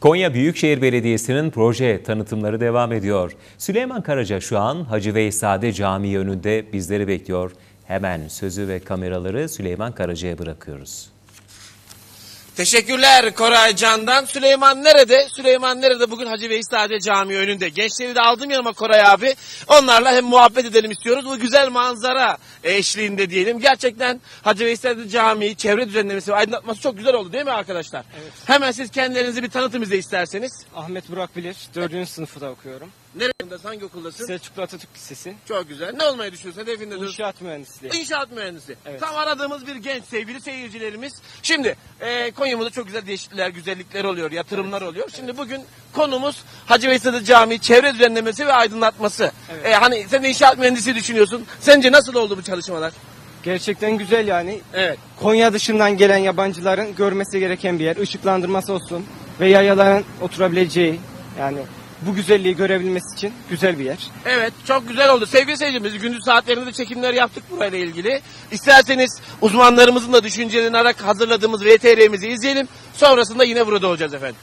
Konya Büyükşehir Belediyesi'nin proje tanıtımları devam ediyor. Süleyman Karaca şu an Hacı Veysade Camii önünde bizleri bekliyor. Hemen sözü ve kameraları Süleyman Karaca'ya bırakıyoruz. Teşekkürler Koray Can'dan. Süleyman nerede? Süleyman nerede? Bugün Hacı Veysade Camii önünde. Gençleri de aldım yanıma Koray abi. Onlarla hem muhabbet edelim istiyoruz. Bu güzel manzara eşliğinde diyelim. Gerçekten Hacı Veysade Camii çevre düzenlemesi ve aydınlatması çok güzel oldu değil mi arkadaşlar? Evet. Hemen siz kendilerinizi bir tanıtın bize isterseniz. Ahmet Burak Bilir, 4. sınıfta okuyorum. Nerede? Hangi okuldasın? Selçuklu Atatürk Lisesi. Çok güzel. Ne olmayı düşünüyorsun? Hedefin nedir? İnşaat mühendisliği. İnşaat mühendisi. Evet. Tam aradığımız bir genç sevgili seyircilerimiz. Şimdi e, Konya'mızda çok güzel değişiklikler, güzellikler oluyor, yatırımlar oluyor. Şimdi bugün konumuz Hacı Veysade Camii çevre düzenlemesi ve aydınlatması. Evet. E, hani sen inşaat mühendisi düşünüyorsun. Sence nasıl oldu bu çalışmalar? Gerçekten güzel yani. Evet. Konya dışından gelen yabancıların görmesi gereken bir yer. Işıklandırması olsun ve yayaların oturabileceği yani bu güzelliği görebilmesi için güzel bir yer. Evet çok güzel oldu. Sevgili seyircimiz gündüz saatlerinde de çekimler yaptık burayla ilgili. İsterseniz uzmanlarımızın da düşüncelerini alarak hazırladığımız VTR'mizi izleyelim. Sonrasında yine burada olacağız efendim.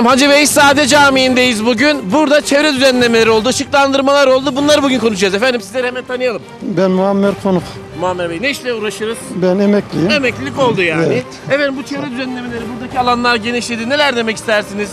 Efendim Hacı Veysade Camii'ndeyiz bugün. Burada çevre düzenlemeleri oldu, ışıklandırmalar oldu. Bunları bugün konuşacağız. Efendim sizleri hemen tanıyalım. Ben Muammer Konuk. Muammer Bey ne işle uğraşırız? Ben emekliyim. Emeklilik oldu yani. Evet. Efendim bu çevre düzenlemeleri, buradaki alanlar genişledi. Neler demek istersiniz?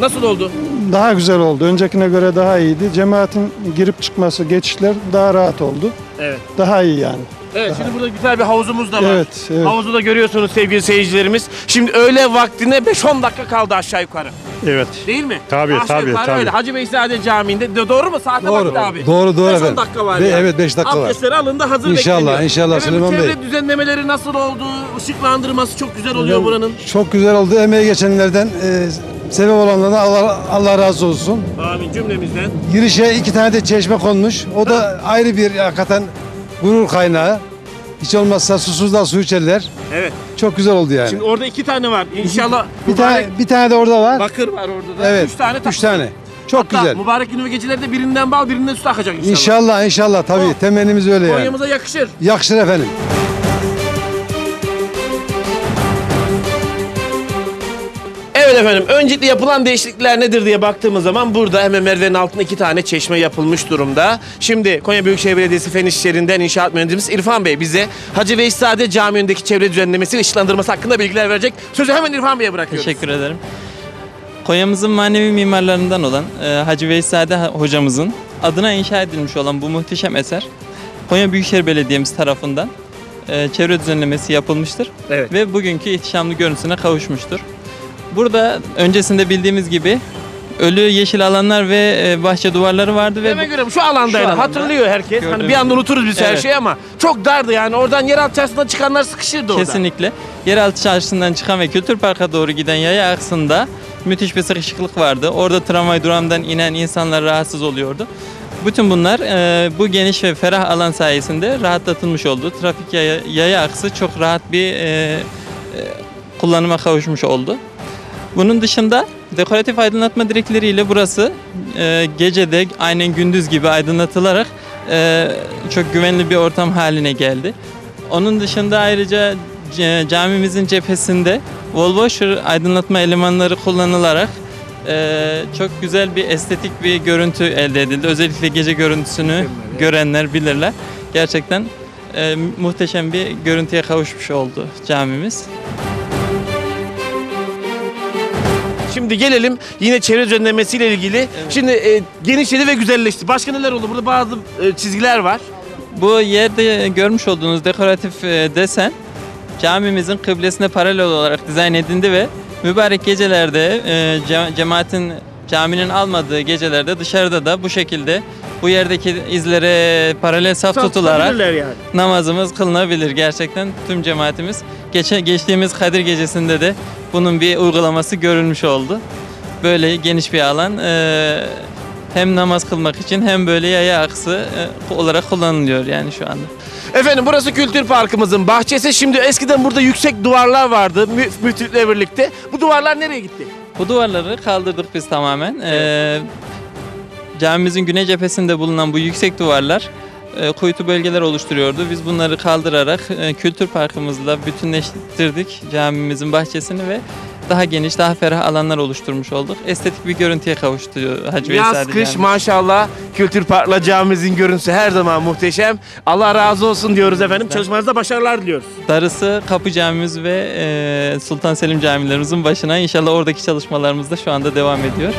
Nasıl oldu? Daha güzel oldu. Öncekine göre daha iyiydi. Cemaatin girip çıkması, geçişler daha rahat oldu. Evet. Daha iyi yani. Evet şimdi burada güzel bir havuzumuz da var. Evet, evet. Havuzu da görüyorsunuz sevgili seyircilerimiz. Şimdi öğle vaktine 5-10 dakika kaldı aşağı yukarı. Evet. Değil mi? Tabii, aşağı tabii, yukarı tabii. öyle. Hacı Veysade Camii'nde. Do- doğru mu? Saate Doğru. baktı abi. Doğru, doğru 5-10 efendim. dakika var Ve- yani. evet, beş dakika var. Abdestleri alındı hazır İnşallah, bekleniyor. inşallah Efendim, Süleyman çevre düzenlemeleri nasıl oldu? Işıklandırması çok güzel oluyor buranın. Çok güzel oldu. Emeği geçenlerden, e, sebep olanlardan Allah, Allah razı olsun. Amin cümlemizden. Girişe iki tane de çeşme konmuş. O da ayrı bir hakikaten gurur kaynağı. Hiç olmazsa susuzlar su içerler. Evet. Çok güzel oldu yani. Şimdi orada iki tane var. İnşallah bir mübarek tane bir tane de orada var. bakır var orada da. evet. Üç tane tak- Üç tane. Çok Hatta güzel. mübarek gün ve gecelerde birinden bal birinden süt akacak inşallah. İnşallah inşallah tabii. Oh. Temennimiz öyle yani. Konya'mıza yakışır. Yakışır efendim. Evet efendim öncelikle yapılan değişiklikler nedir diye baktığımız zaman burada hemen merdivenin altında iki tane çeşme yapılmış durumda. Şimdi Konya Büyükşehir Belediyesi Fen İşlerinden İnşaat Mühendisimiz İrfan Bey bize Hacı Veysade Camii önündeki çevre düzenlemesi ve ışıklandırması hakkında bilgiler verecek. Sözü hemen İrfan Bey'e bırakıyoruz. Teşekkür ederim. Konya'mızın manevi mimarlarından olan e, Hacı Veysade hocamızın adına inşa edilmiş olan bu muhteşem eser Konya Büyükşehir Belediye'miz tarafından e, çevre düzenlemesi yapılmıştır Evet. ve bugünkü ihtişamlı görüntüsüne kavuşmuştur. Burada öncesinde bildiğimiz gibi ölü yeşil alanlar ve e, bahçe duvarları vardı ve görelim şu alandaydı. Alanda. Hatırlıyor herkes. Hani Gördüğünüz bir anda gibi. unuturuz biz her Evet. şeyi ama çok dardı yani. Oradan yeraltı çarşısından çıkanlar sıkışırdı orada. Kesinlikle. Yeraltı çarşısından çıkan ve Kültür Park'a doğru giden yaya aksında müthiş bir sıkışıklık vardı. Orada tramvay durağından inen insanlar rahatsız oluyordu. Bütün bunlar e, bu geniş ve ferah alan sayesinde rahatlatılmış oldu. Trafik yaya, yaya aksı çok rahat bir e, e, kullanıma kavuşmuş oldu. Bunun dışında dekoratif aydınlatma direkleriyle burası e, gecede aynen gündüz gibi aydınlatılarak e, çok güvenli bir ortam haline geldi. Onun dışında ayrıca camimizin cephesinde wall washer aydınlatma elemanları kullanılarak e, çok güzel bir estetik bir görüntü elde edildi. Özellikle gece görüntüsünü görenler bilirler. Gerçekten e, muhteşem bir görüntüye kavuşmuş oldu camimiz. Şimdi gelelim yine çevre düzenlemesiyle ilgili. Şimdi e, genişledi ve güzelleşti. Başka neler oldu? Burada bazı e, çizgiler var. Bu yerde görmüş olduğunuz dekoratif e, desen camimizin kıblesine paralel olarak dizayn edildi ve mübarek gecelerde e, ce- cemaatin caminin almadığı gecelerde dışarıda da bu şekilde bu yerdeki izlere paralel saf tutularak yani. namazımız kılınabilir gerçekten tüm cemaatimiz. Geçe, geçtiğimiz Kadir Gecesi'nde de bunun bir uygulaması görülmüş oldu. Böyle geniş bir alan e, hem namaz kılmak için hem böyle yaya aksı e, olarak kullanılıyor yani şu anda. Efendim burası Kültür Parkımızın bahçesi. Şimdi eskiden burada yüksek duvarlar vardı mü- müftülükle birlikte. Bu duvarlar nereye gitti? Bu duvarları kaldırdık biz tamamen. E, camimizin güney cephesinde bulunan bu yüksek duvarlar e, kuytu bölgeler oluşturuyordu. Biz bunları kaldırarak e, kültür parkımızla bütünleştirdik camimizin bahçesini ve daha geniş, daha ferah alanlar oluşturmuş olduk. Estetik bir görüntüye kavuştu Hacı Yaz Veysade kış Camii. maşallah Kültür Park'la camimizin görüntüsü her zaman muhteşem. Allah razı olsun diyoruz efendim. Çalışmanızda başarılar diliyoruz. Darısı Kapı Camimiz ve e, Sultan Selim camilerimizin başına. İnşallah oradaki çalışmalarımız da şu anda devam ediyor.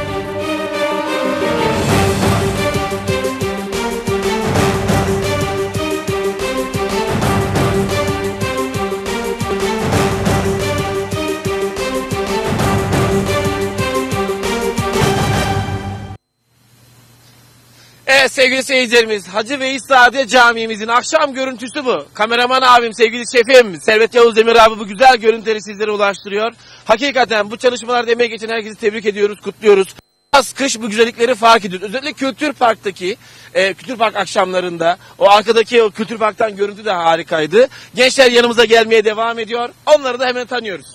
Evet sevgili seyircilerimiz Hacı Veysade Camimizin akşam görüntüsü bu. Kameraman abim sevgili şefim Servet Yavuz Demir abi bu güzel görüntüleri sizlere ulaştırıyor. Hakikaten bu çalışmalarda emeği geçen herkesi tebrik ediyoruz, kutluyoruz. Yaz kış bu güzellikleri fark ediyoruz. Özellikle Kültür Park'taki, e, Kültür Park akşamlarında o arkadaki o Kültür Park'tan görüntü de harikaydı. Gençler yanımıza gelmeye devam ediyor. Onları da hemen tanıyoruz.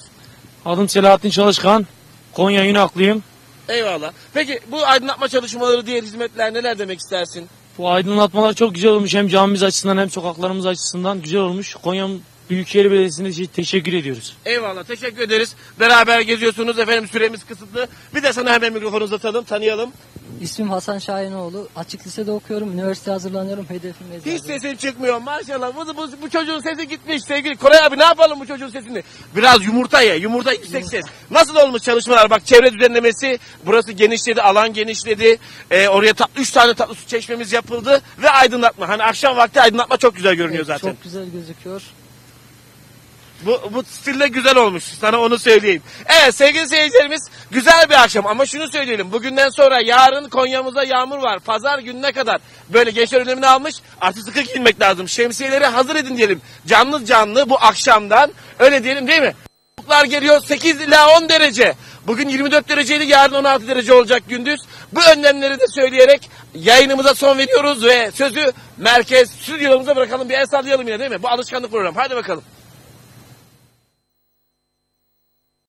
Adım Selahattin Çalışkan. Konya Yunaklıyım. Eyvallah. Peki bu aydınlatma çalışmaları, diğer hizmetler neler demek istersin? Bu aydınlatmalar çok güzel olmuş. Hem camimiz açısından hem sokaklarımız açısından güzel olmuş. Konya Büyükşehir Belediyesi'ne teşekkür ediyoruz. Eyvallah teşekkür ederiz. Beraber geziyorsunuz efendim süremiz kısıtlı. Bir de sana hemen mikrofonu uzatalım tanıyalım. İsmim Hasan Şahinoğlu. Açık lisede okuyorum. Üniversite hazırlanıyorum. Hedefim Hiç eczacılık. sesin çıkmıyor maşallah. Bu, bu, bu çocuğun sesi gitmiş sevgili. Koray abi ne yapalım bu çocuğun sesini? Biraz yumurta ye. Yumurta yüksek ses. Nasıl olmuş çalışmalar? Bak çevre düzenlemesi. Burası genişledi. Alan genişledi. Ee, oraya ta, üç tane tatlı su çeşmemiz yapıldı. Ve aydınlatma. Hani akşam vakti aydınlatma çok güzel görünüyor Evet, zaten. Çok güzel gözüküyor. Bu, bu stille güzel olmuş. Sana onu söyleyeyim. Evet sevgili seyircilerimiz güzel bir akşam ama şunu söyleyelim. Bugünden sonra yarın Konya'mızda yağmur var. Pazar gününe kadar böyle gençler önlemini almış. Artık sıkı giyinmek lazım. Şemsiyeleri hazır edin diyelim. Canlı canlı bu akşamdan öyle diyelim değil mi? Soğuklar geliyor 8 ila 10 derece. Bugün 24 dereceydi yarın 16 derece olacak gündüz. Bu önlemleri de söyleyerek yayınımıza son veriyoruz ve sözü merkez stüdyolarımıza bırakalım. Bir el sallayalım yine değil mi? Bu alışkanlık programı. Hadi bakalım.